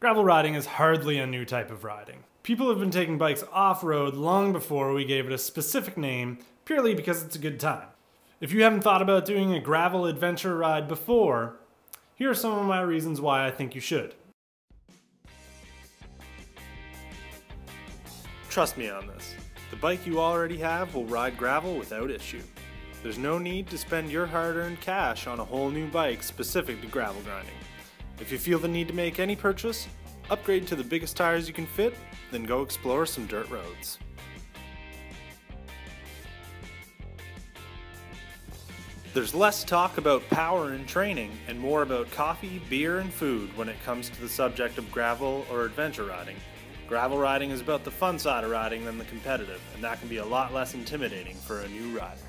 Gravel riding is hardly a new type of riding. People have been taking bikes off-road long before we gave it a specific name purely because it's a good time. If you haven't thought about doing a gravel adventure ride before, here are some of my reasons why I think you should. Trust me on this. The bike you already have will ride gravel without issue. There's no need to spend your hard-earned cash on a whole new bike specific to gravel grinding. If you feel the need to make any purchase, upgrade to the biggest tires you can fit, then go explore some dirt roads. There's less talk about power and training and more about coffee, beer, and food when it comes to the subject of gravel or adventure riding. Gravel riding is about the fun side of riding than the competitive, and that can be a lot less intimidating for a new rider.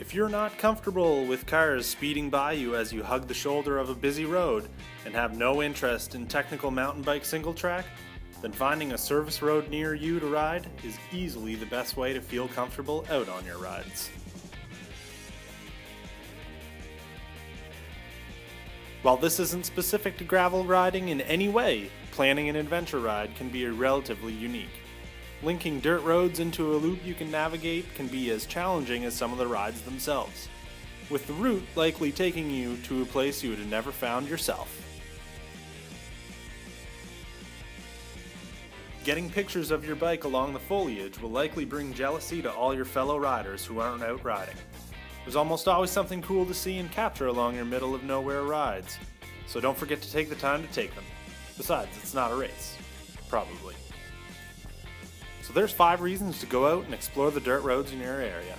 If you're not comfortable with cars speeding by you as you hug the shoulder of a busy road and have no interest in technical mountain bike single track, then finding a service road near you to ride is easily the best way to feel comfortable out on your rides. While this isn't specific to gravel riding in any way, planning an adventure ride can be a relatively unique. Linking dirt roads into a loop you can navigate can be as challenging as some of the rides themselves, with the route likely taking you to a place you would have never found yourself. Getting pictures of your bike along the foliage will likely bring jealousy to all your fellow riders who aren't out riding. There's almost always something cool to see and capture along your middle of nowhere rides, so don't forget to take the time to take them. Besides, it's not a race. Probably. So there's five reasons to go out and explore the dirt roads in your area.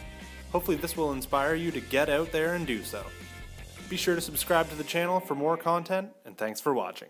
Hopefully this will inspire you to get out there and do so. Be sure to subscribe to the channel for more content, and thanks for watching.